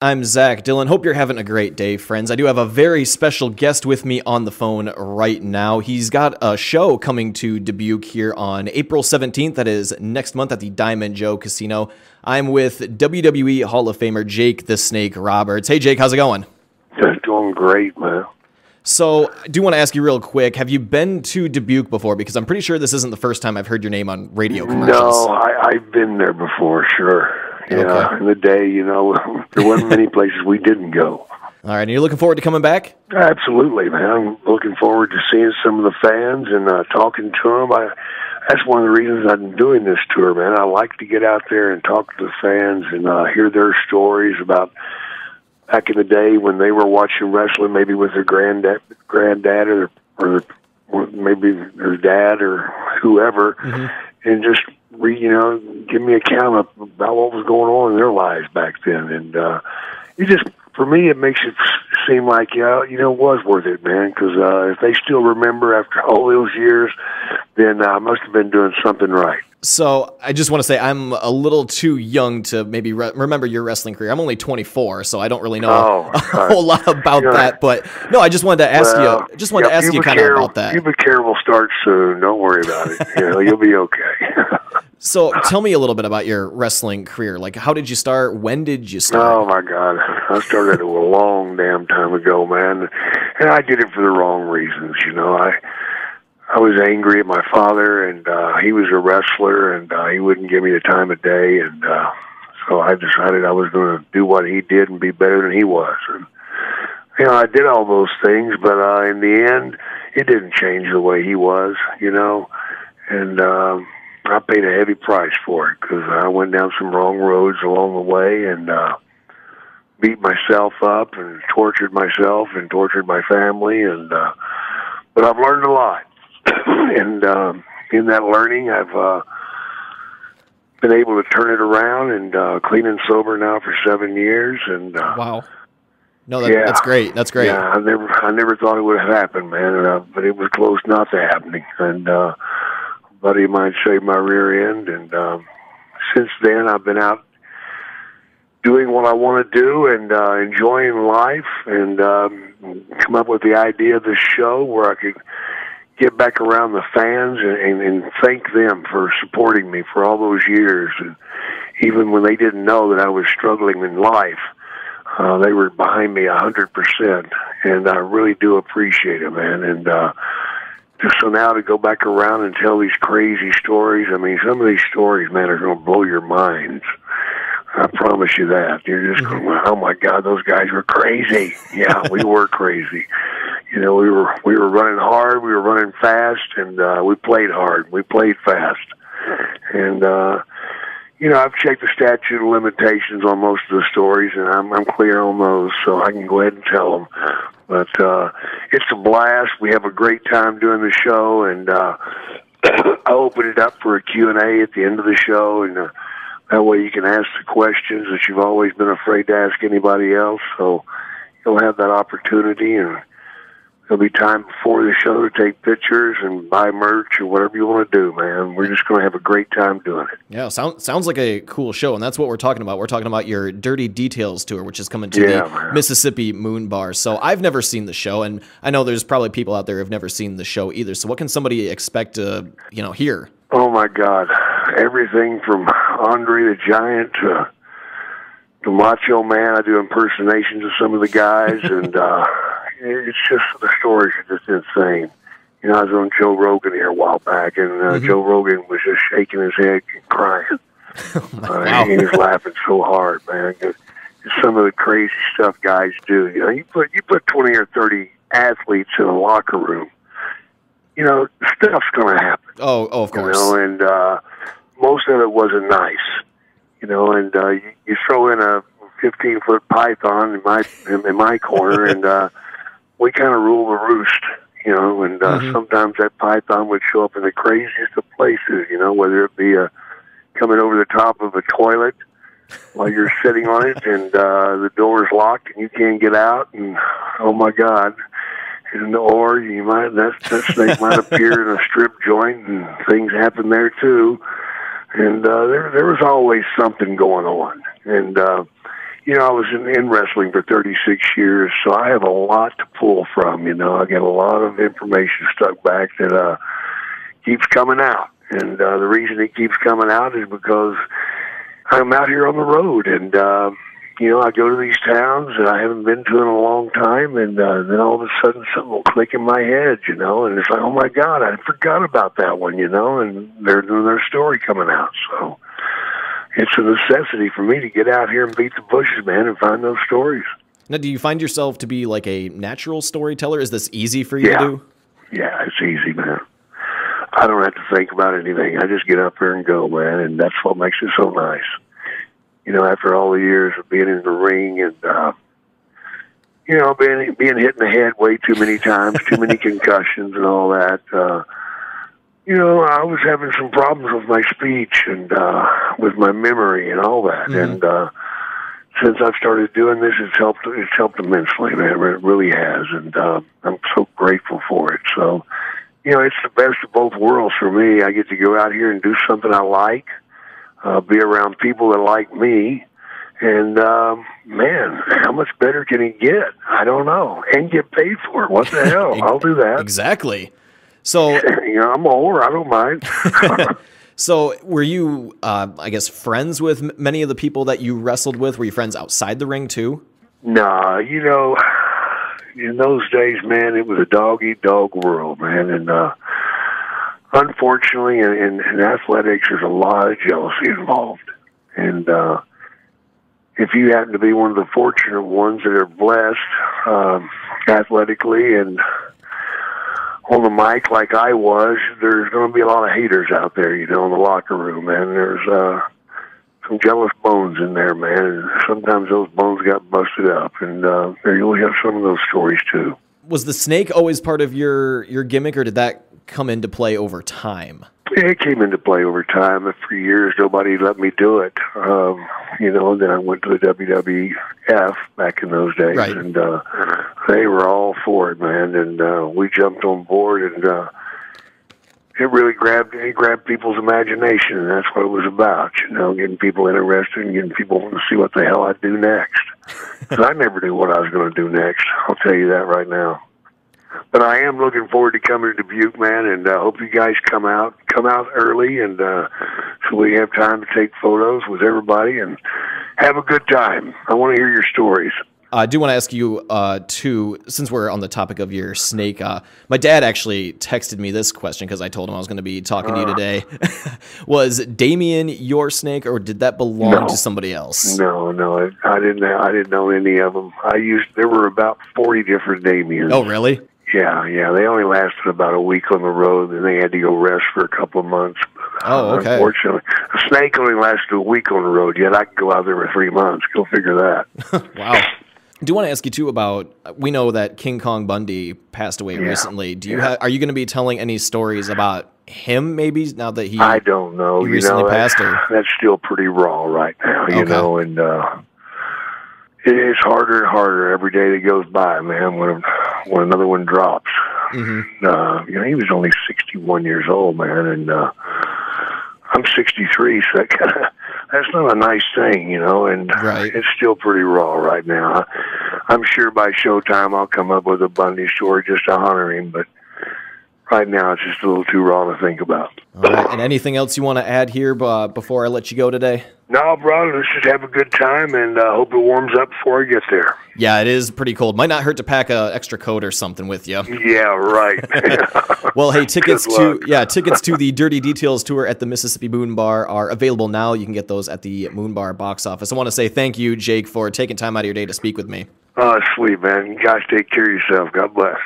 I'm Zach Dillon. Hope you're having a great day, friends. I do have a very special guest with me on the phone right now. He's got a show coming to Dubuque here on April 17th. That is next month at the Diamond Jo Casino. I'm with WWE Hall of Famer Jake the Snake Roberts. Hey, Jake, how's it going? Doing great, man. So, I do want to ask you real quick have you been to Dubuque before? Because I'm pretty sure this isn't the first time I've heard your name on radio commercials. No, I, I've been there before, sure. Yeah, Okay. in the day, you know, there wasn't many places we didn't go. All right, and you're looking forward to coming back? Absolutely, man. I'm looking forward to seeing some of the fans and uh, talking to them. I, that's one of the reasons I'm doing this tour, man. I like to get out there and talk to the fans and uh, hear their stories about back in the day when they were watching wrestling, maybe with their granddad, granddad, or or or maybe their dad or whoever, and just re, you know, give me a account of about what was going on in their lives back then, and uh, it just for me it makes it seem like yeah, you know, it was worth it, man. Because uh, if they still remember after all those years, then I must have been doing something right. So I just want to say I'm a little too young to maybe re- remember your wrestling career. I'm only 24, so I don't really know Oh, a whole lot about that. But no, I just wanted to ask Well, you. Just wanted to ask you kind of about that. Pubic hair will start soon. Don't worry about it. you know, you'll be okay. So tell me a little bit about your wrestling career. Like, how did you start? When did you start? Oh my God! I started a long damn time ago, man, and I did it for the wrong reasons. You know, I I was angry at my father, and uh, he was a wrestler, and uh, he wouldn't give me the time of day, and uh, so I decided I was going to do what he did and be better than he was. And you know, I did all those things, but uh, in the end, it didn't change the way he was. You know, and. um I paid a heavy price for it because I went down some wrong roads along the way and uh, beat myself up and tortured myself and tortured my family. And uh, but I've learned a lot, and um, in that learning, I've uh, been able to turn it around and uh, clean and sober now for seven years. And uh, Wow. No, that, Yeah. that's great. That's great. yeah, I never, I never thought it would have happened, man. Uh, but it was close not to happening. And uh, buddy of mine saved my rear end, and um, since then I've been out doing what I want to do and uh, enjoying life, and um, come up with the idea of this show where I could get back around the fans and, and, and thank them for supporting me for all those years, and even when they didn't know that I was struggling in life. Uh, they were behind me a hundred percent, and I really do appreciate it, man. And uh, so now to go back around and tell these crazy stories. I mean, some of these stories, man, are going to blow your minds. I promise you that. You're just going, oh my God, those guys were crazy. Yeah, we were crazy. You know, we were we were running hard, we were running fast, and uh, we played hard. We played fast, and. uh you know, I've checked the statute of limitations on most of the stories, and I'm I'm clear on those, so I can go ahead and tell them. But uh, it's a blast. We have a great time doing the show, and uh, I open it up for a Q and A at the end of the show, and uh, that way you can ask the questions that you've always been afraid to ask anybody else. So you'll have that opportunity, and there'll be time before the show to take pictures and buy merch or whatever you want to do, man. We're just going to have a great time doing it. Yeah, sound, sounds like a cool show, and that's what we're talking about. We're talking about your Dirty Details tour, which is coming to Yeah, the man. Mississippi Moon Bar. So I've never seen the show, and I know there's probably people out there who've never seen the show either. So what can somebody expect to, you know, hear? Oh my God! Everything from Andre the Giant to to Macho Man. I do impersonations of some of the guys, and uh, it's just the stories are just insane. You know, I was on Joe Rogan here a while back, and uh, Joe Rogan was just shaking his head and crying. Uh, he was laughing so hard, man. Some of the crazy stuff guys do. You know, you put you put twenty or thirty athletes in a locker room. You know, stuff's going to happen Oh, oh, of you course. know, and uh, most of it wasn't nice, you know. And uh, you, you throw in a 15 foot python in my in, in my corner, and uh, we kind of rule the roost, you know. And uh, Mhm. sometimes that python would show up in the craziest of places, you know, whether it be uh, coming over the top of a toilet while you're sitting on it, and uh, the door's locked and you can't get out, and oh my God. And or you might that that snake might appear in a strip joint, and things happen there too. And uh, there there was always something going on. And uh, you know, I was in, in wrestling for 36 years, so I have a lot to pull from. You know, I get a lot of information stuck back that uh, keeps coming out, and uh, the reason it keeps coming out is because I'm out here on the road, and uh, you know, I go to these towns that I haven't been to in a long time, and uh, then all of a sudden something will click in my head, you know, and it's like, oh my God, I forgot about that one, you know, and there's their story coming out, so it's a necessity for me to get out here and beat the bushes, man, and find those stories. Now, do you find yourself to be like a natural storyteller? Is this easy for you yeah. to do? Yeah, it's easy, man. I don't have to think about anything. I just get up there and go, man, and that's what makes it so nice. You know, after all the years of being in the ring and uh, you know being being hit in the head way too many times, too many concussions and all that. Uh, you know, I was having some problems with my speech and uh, with my memory and all that. Mhm. And uh, since I've started doing this, it's helped. It's helped immensely, man. It really has, and uh, I'm so grateful for it. So, you know, it's the best of both worlds for me. I get to go out here and do something I like, uh, be around people that like me, and um, man, how much better can it get? I don't know, and get paid for it. What the hell? I'll do that. Exactly. So, you know, I'm whore. I don't mind. so were you, uh, I guess, friends with m- many of the people that you wrestled with? Were you friends outside the ring too? Nah, you know, in those days, man, it was a dog eat dog world, man, and uh, unfortunately, in, in, in athletics, there's a lot of jealousy involved, and uh, if you happen to be one of the fortunate ones that are blessed um, athletically and on the mic like I was, there's going to be a lot of haters out there, you know, in the locker room, man. There's uh, some jealous bones in there, man. And sometimes those bones got busted up, and uh, you'll have some of those stories too. Was the snake always part of your your gimmick, or did that come into play over time? It came into play over time. For years, nobody let me do it. Um, you know, then I went to the WWF back in those days, Right. and uh, they were all for it, man. And uh, we jumped on board, and uh, it really grabbed it grabbed people's imagination, and that's what it was about. You know, getting people interested and getting people wanting to see what the hell I'd do next. 'Cause I never knew what I was going to do next. I'll tell you that right now. But I am looking forward to coming to Dubuque, man, and uh, hope you guys come out, come out early, and uh, so we have time to take photos with everybody and have a good time. I want to hear your stories. I do want to ask you uh, too, since we're on the topic of your snake. Uh, my dad actually texted me this question because I told him I was going to be talking to you today. was Damien your snake, or did that belong No. to somebody else? No, no, I, I didn't. I didn't know any of them. I used. There were about forty different Damiens. Oh, really? Yeah, yeah. They only lasted about a week on the road, and they had to go rest for a couple of months. Oh, okay. Unfortunately, a snake only lasted a week on the road. Yet I could go out there for three months. Go figure that. Wow. I do want to ask you too about we know that King Kong Bundy passed away recently. Do you yeah. ha- are you going to be telling any stories about him maybe now that he I don't know. He recently know, passed, that- or- that's still pretty raw right now. You Okay. know, and uh, it is harder and harder every day that goes by, man. When when another one drops, Mhm. uh, you know, he was only sixty one years old, man, and uh, I'm sixty three, so that kind of that's not a nice thing, you know. And Right. it's still pretty raw right now. I'm sure by Showtime I'll come up with a Bundy story just to honor him, but. Right now, it's just a little too raw to think about. All right. And anything else you want to add here uh, before I let you go today? No, brother, let's just have a good time and uh, hope it warms up before I get there. Yeah, it is pretty cold. Might not hurt to pack an extra coat or something with you. Yeah, right. Well, hey, tickets to yeah, tickets to the Dirty Details tour at the Mississippi Moon Bar are available now. You can get those at the Moon Bar box office. I want to say thank you, Jake, for taking time out of your day to speak with me. oh, sweet, man. You guys take care of yourself. God bless.